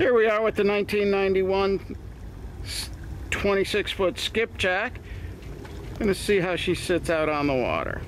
Here we are with the 1991 26 foot skipjack. Gonna see how she sits out on the water.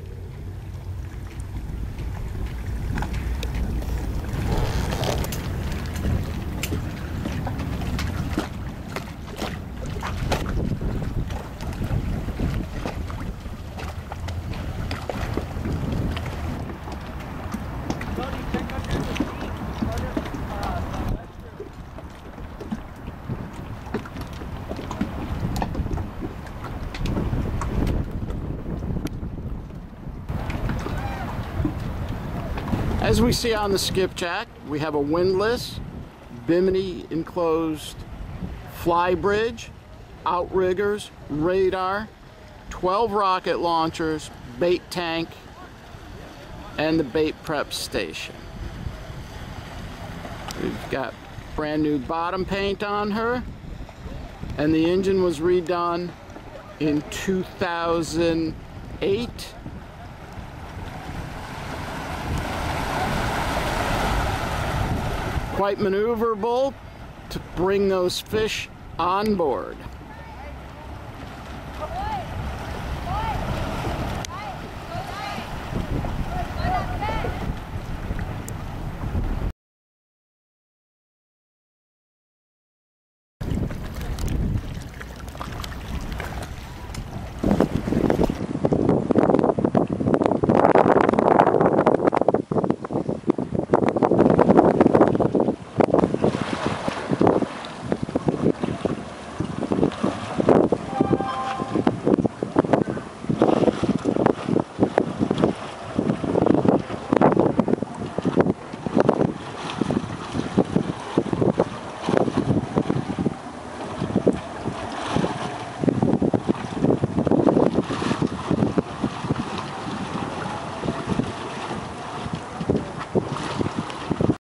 As we see on the skipjack, we have a windlass, bimini enclosed fly bridge, outriggers, radar, 12 rocket launchers, bait tank, and the bait prep station. We've got brand new bottom paint on her, and the engine was redone in 2008 quite maneuverable to bring those fish on board.